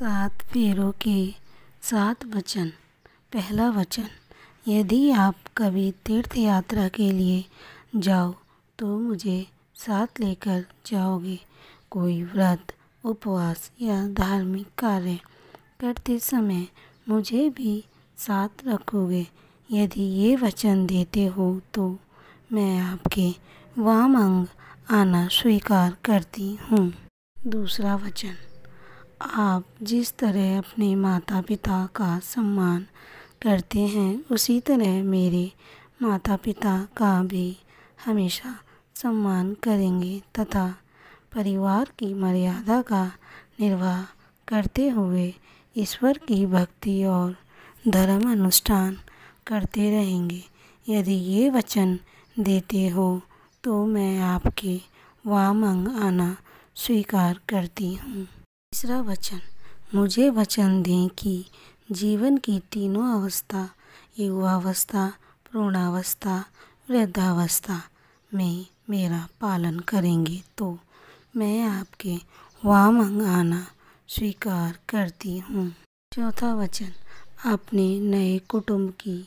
सात फेरों के सात वचन। पहला वचन, यदि आप कभी तीर्थ यात्रा के लिए जाओ तो मुझे साथ लेकर जाओगे। कोई व्रत, उपवास या धार्मिक कार्य करते समय मुझे भी साथ रखोगे। यदि ये वचन देते हो तो मैं आपके वाम अंग आना स्वीकार करती हूँ। दूसरा वचन आप जिस तरह अपने माता पिता का सम्मान करते हैं, उसी तरह मेरे माता पिता का भी हमेशा सम्मान करेंगे तथा परिवार की मर्यादा का निर्वाह करते हुए ईश्वर की भक्ति और धर्म अनुष्ठान करते रहेंगे। यदि ये वचन देते हो तो मैं आपके वाम अंग आना स्वीकार करती हूँ। तीसरा वचन। मुझे वचन दें कि जीवन की तीनों अवस्था, युवावस्था, पूर्णावस्था, वृद्धावस्था में मेरा पालन करेंगे तो मैं आपके वाम अंग आना स्वीकार करती हूँ। चौथा वचन। अपने नए कुटुंब की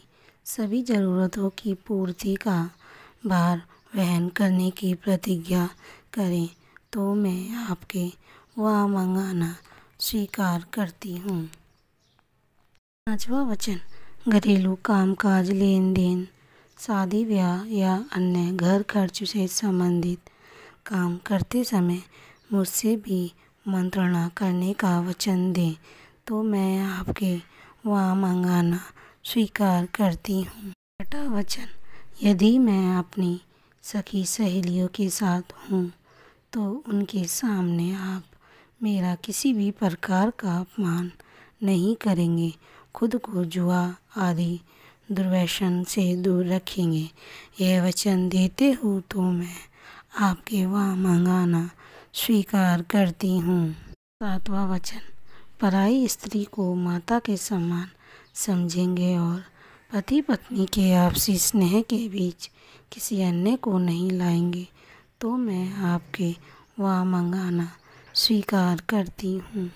सभी ज़रूरतों की पूर्ति का भार वहन करने की प्रतिज्ञा करें तो मैं आपके वाम मंगाना स्वीकार करती हूँ। पाँचवा वचन, घरेलू कामकाज लेन देन शादी, ब्याह या अन्य घर खर्च से संबंधित काम करते समय मुझसे भी मंत्रणा करने का वचन दें तो मैं आपके वाम मंगाना स्वीकार करती हूँ। छठा वचन, यदि मैं अपनी सखी सहेलियों के साथ हूँ तो उनके सामने आप मेरा किसी भी प्रकार का अपमान नहीं करेंगे। खुद को जुआ आदि दुर्व्यसन से दूर रखेंगे। यह वचन देते हो तो मैं आपके वहाँ मंगाना स्वीकार करती हूँ। सातवां वचन, पराई स्त्री को माता के समान समझेंगे और पति पत्नी के आपसी स्नेह के बीच किसी अन्य को नहीं लाएँगे। तो मैं आपके वहाँ मंगाना स्वीकार करती हूँ।